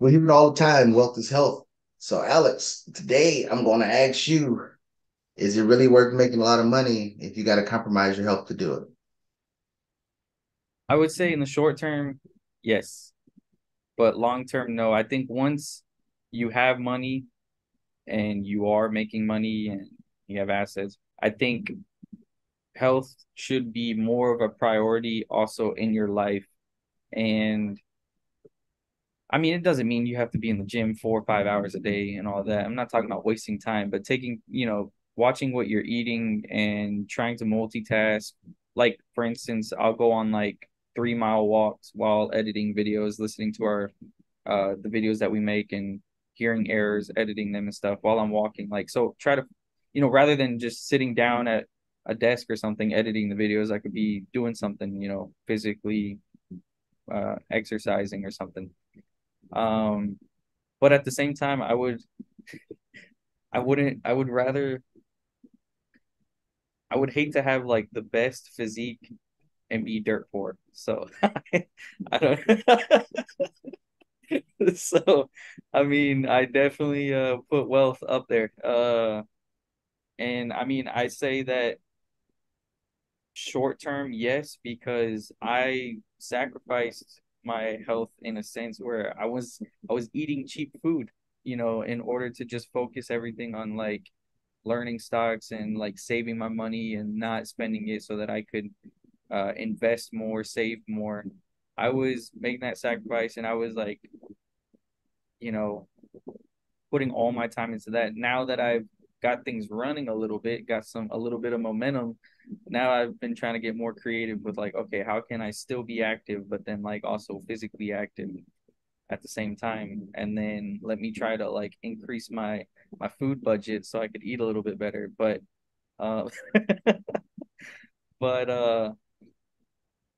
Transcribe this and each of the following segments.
We hear it all the time wealth is health. So, Alex, today I'm going to ask you is it really worth making a lot of money if you got to compromise your health to do it? I would say in the short term, yes. But long term, no. I think once you have money and you are making money and you have assets, I think health should be more of a priority also in your life. And I mean, it doesn't mean you have to be in the gym four or five hours a day and all that. I'm not talking about wasting time, but taking, you know, watching what you're eating and trying to multitask. Like, for instance, I'll go on like three mile walks while editing videos, listening to our, uh, the videos that we make and hearing errors, editing them and stuff while I'm walking. Like, so try to, you know, rather than just sitting down at a desk or something editing the videos, I could be doing something, you know, physically uh, exercising or something. Um, but at the same time, I would, I wouldn't, I would rather, I would hate to have like the best physique and be dirt poor. So I don't. so, I mean, I definitely uh put wealth up there. Uh, and I mean, I say that short term, yes, because I sacrificed my health in a sense where I was I was eating cheap food, you know, in order to just focus everything on like learning stocks and like saving my money and not spending it so that I could uh, invest more, save more. I was making that sacrifice and I was like, you know, putting all my time into that. Now that I've got things running a little bit, got some a little bit of momentum. Now I've been trying to get more creative with like, okay, how can I still be active, but then like also physically active at the same time, and then let me try to like increase my my food budget so I could eat a little bit better. But, uh, but uh,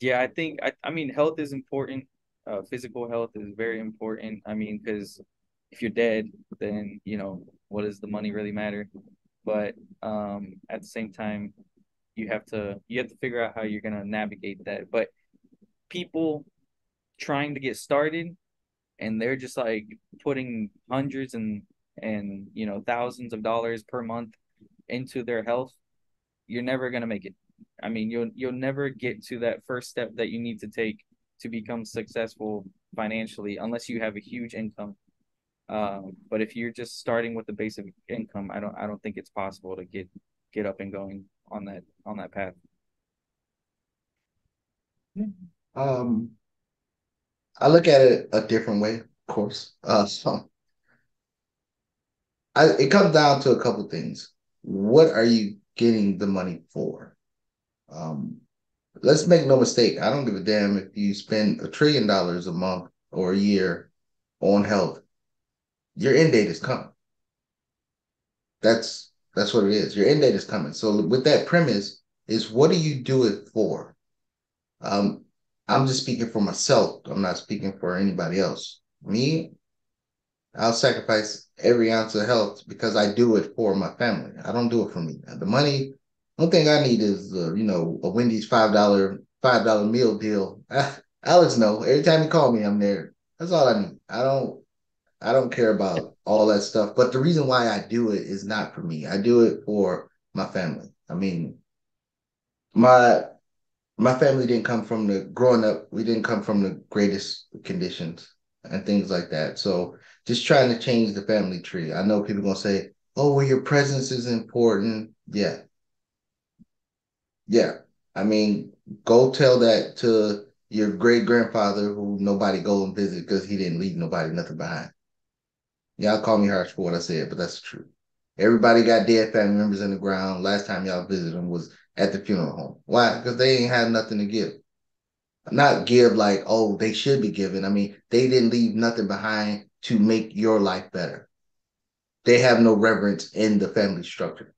yeah, I think I I mean health is important. Uh, physical health is very important. I mean, because if you're dead, then you know what does the money really matter? But um, at the same time, you have to you have to figure out how you're gonna navigate that. But people trying to get started, and they're just like putting hundreds and and you know thousands of dollars per month into their health. You're never gonna make it. I mean, you'll you'll never get to that first step that you need to take to become successful financially unless you have a huge income um, but if you're just starting with the basic income, I don't I don't think it's possible to get get up and going on that on that path. Um, I look at it a different way, of course. Uh, so I, it comes down to a couple things. What are you getting the money for? Um, let's make no mistake. I don't give a damn if you spend a trillion dollars a month or a year on health your end date is coming. That's that's what it is. Your end date is coming. So with that premise, is what do you do it for? Um, I'm just speaking for myself. I'm not speaking for anybody else. Me, I'll sacrifice every ounce of health because I do it for my family. I don't do it for me. The money, one thing I need is uh, you know a Wendy's five dollar five dollar meal deal. Alex know every time you call me, I'm there. That's all I need. I don't I don't care about all that stuff. But the reason why I do it is not for me. I do it for my family. I mean, my my family didn't come from the growing up, we didn't come from the greatest conditions and things like that. So just trying to change the family tree. I know people gonna say, Oh, well, your presence is important. Yeah. Yeah. I mean, go tell that to your great grandfather who nobody go and visit because he didn't leave nobody nothing behind. Y'all call me harsh for what I said, but that's the truth. Everybody got dead family members in the ground. Last time y'all visited them was at the funeral home. Why? Because they ain't had nothing to give. Not give like, oh, they should be given. I mean, they didn't leave nothing behind to make your life better. They have no reverence in the family structure.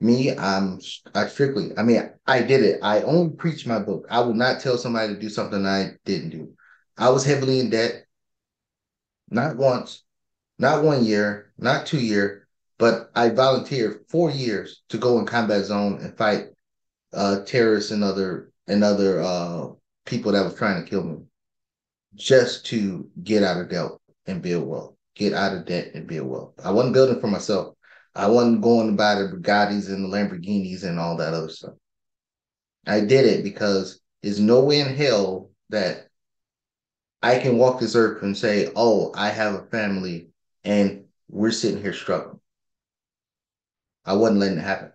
Me, I'm I strictly, I mean, I did it. I only preach my book. I will not tell somebody to do something I didn't do. I was heavily in debt, not once, not one year, not two year, but I volunteered four years to go in combat zone and fight uh, terrorists and other and other uh, people that was trying to kill me, just to get out of debt. and build wealth. Get out of debt and build wealth. I wasn't building for myself. I wasn't going to buy the Bugattis and the Lamborghinis and all that other stuff. I did it because there's no way in hell that I can walk this earth and say, oh, I have a family and we're sitting here struggling. I wasn't letting it happen.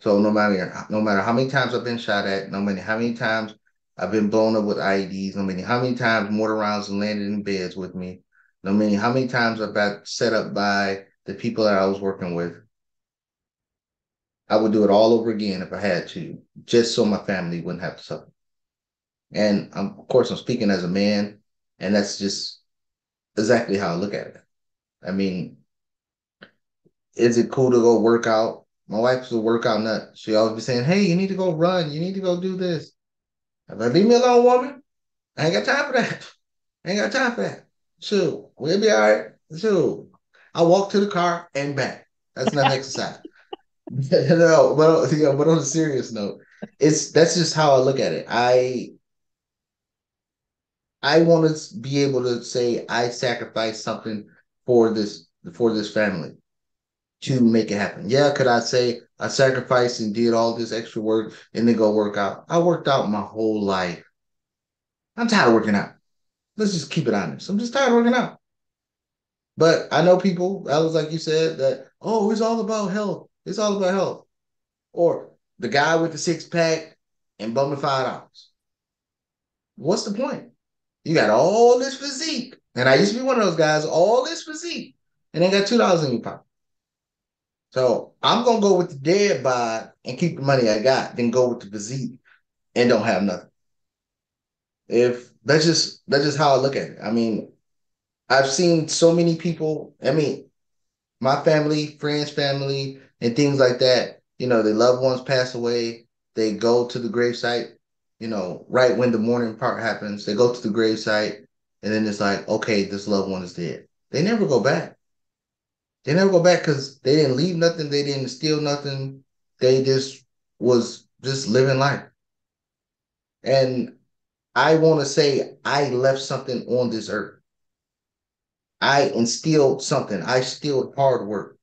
So no matter no matter how many times I've been shot at, no matter how many times I've been blown up with IEDs, no matter how many times mortar rounds landed in beds with me, no matter how many times I've got set up by the people that I was working with. I would do it all over again if I had to, just so my family wouldn't have to suffer. And I'm, of course, I'm speaking as a man, and that's just exactly how I look at it. I mean, is it cool to go work out? My wife's a workout nut. She always be saying, "Hey, you need to go run. You need to go do this." I'm like, "Leave me alone, woman. I ain't got time for that. I ain't got time for that. Shoot, we'll be all right. Shoot, I walk to the car and back. That's not exercise." no, but yeah, but on a serious note, it's that's just how I look at it. I I want to be able to say I sacrificed something for this for this family to make it happen. Yeah, could I say I sacrificed and did all this extra work and then go work out? I worked out my whole life. I'm tired of working out. Let's just keep it honest. I'm just tired of working out. But I know people, was like you said, that, oh, it's all about health. It's all about health. Or the guy with the six pack and bumming five dollars. What's the point? You got all this physique. And I used to be one of those guys, all this physique, and they got two dollars in your pocket. So I'm gonna go with the dead bod and keep the money I got, then go with the physique and don't have nothing. If that's just that's just how I look at it. I mean, I've seen so many people. I mean, my family, friends, family, and things like that. You know, their loved ones pass away. They go to the gravesite. You know, right when the mourning part happens, they go to the gravesite, and then it's like, okay, this loved one is dead. They never go back. They never go back because they didn't leave nothing. They didn't steal nothing. They just was just living life. And I want to say I left something on this earth. I instilled something. I instilled hard work.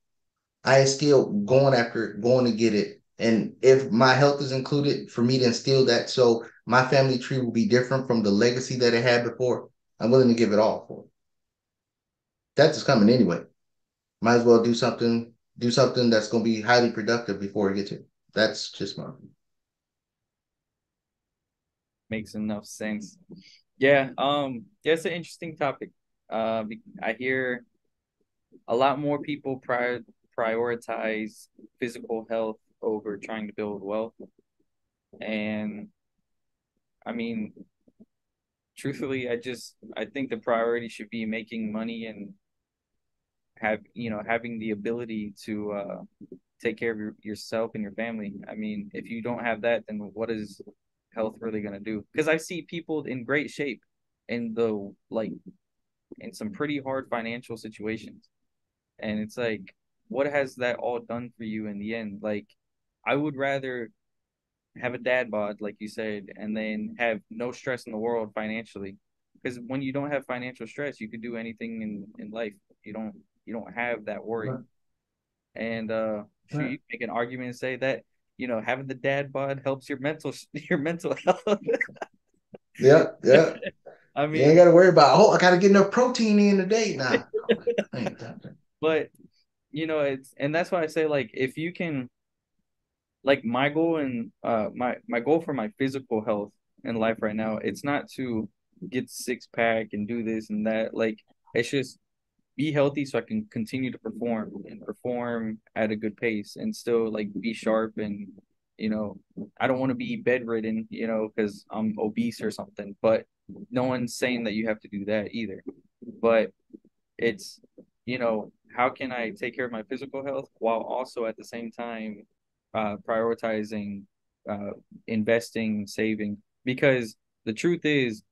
I instilled going after it, going to get it. And if my health is included, for me to instill that, so my family tree will be different from the legacy that it had before, I'm willing to give it all for it. That's coming anyway might as well do something do something that's going to be highly productive before we get to That's just my makes enough sense. Yeah, um, that's an interesting topic. Uh, I hear a lot more people prior prioritize physical health over trying to build wealth, and I mean, truthfully, I just I think the priority should be making money and have you know having the ability to uh, take care of your, yourself and your family. I mean, if you don't have that, then what is health really gonna do? Because I see people in great shape in the like in some pretty hard financial situations, and it's like, what has that all done for you in the end? Like, I would rather have a dad bod, like you said, and then have no stress in the world financially. Because when you don't have financial stress, you can do anything in, in life. You don't you don't have that worry. Right. And uh, right. you make an argument and say that you know having the dad bod helps your mental your mental health. yeah, yeah. I mean, you ain't got to worry about. Oh, I got to get enough protein in today now. but you know, it's and that's why I say like if you can, like my goal and uh my my goal for my physical health in life right now, it's not to get six pack and do this and that. Like it's just be healthy so I can continue to perform and perform at a good pace and still like be sharp and you know I don't want to be bedridden you know because I'm obese or something but no one's saying that you have to do that either but it's you know how can I take care of my physical health while also at the same time uh, prioritizing uh, investing saving because the truth is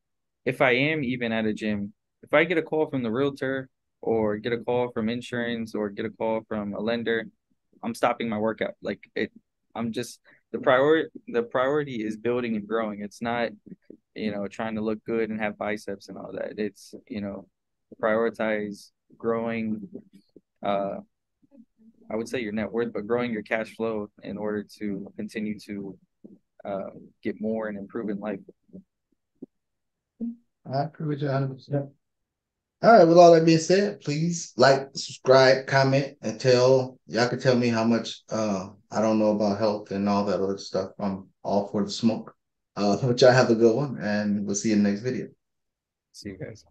if I am even at a gym if I get a call from the realtor or get a call from insurance or get a call from a lender, I'm stopping my workout. Like it, I'm just the priority. The priority is building and growing. It's not, you know, trying to look good and have biceps and all that. It's you know, prioritize growing uh I would say your net worth, but growing your cash flow in order to continue to uh, get more and improve in life. I agree with you 100%. All right, with all that being said, please like, subscribe, comment, and tell y'all can tell me how much uh, I don't know about health and all that other stuff. I'm all for the smoke. Uh, but y'all have a good one, and we'll see you in the next video. See you guys.